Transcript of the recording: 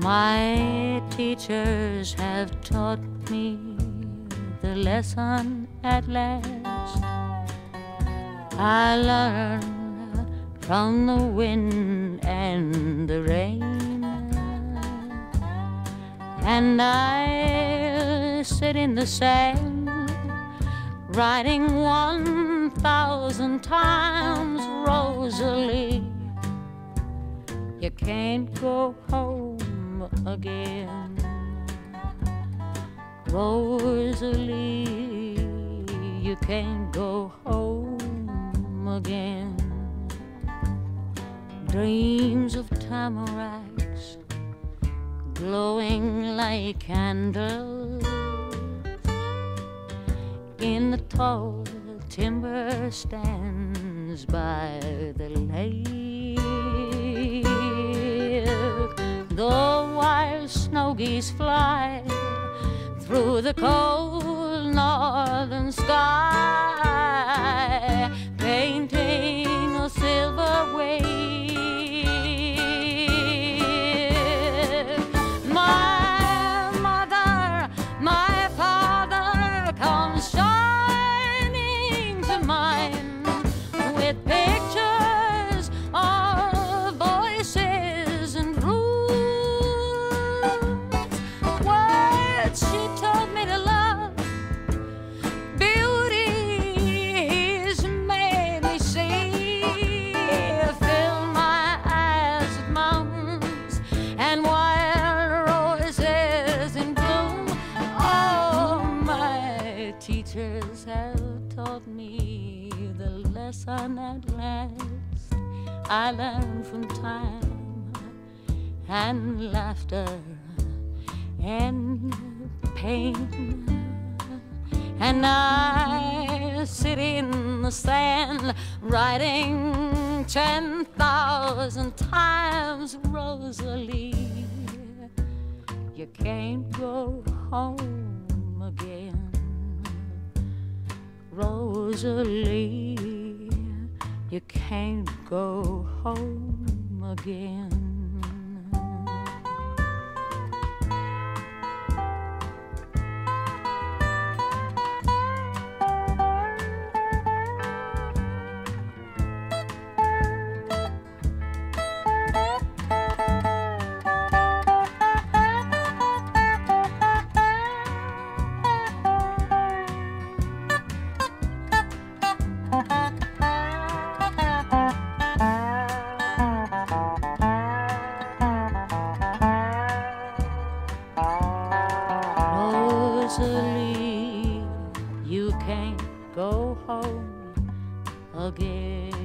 My teachers have taught me the lesson at last. I learned from the wind and the rain, and I sit in the sand, writing one thousand times, Rosalie. You can't go home again. Rosalie, you can't go home again. Dreams of tamaracks glowing like candles in the tall timber stands by the lake. Geese fly through the cold northern sky, teachers have taught me the lesson at last. I learned from time and laughter and pain. And I sit in the sand writing 10,000 times, Rosalie. You can't go home again, Rosalie. You can't go home again. Rosalie, you can't go home again.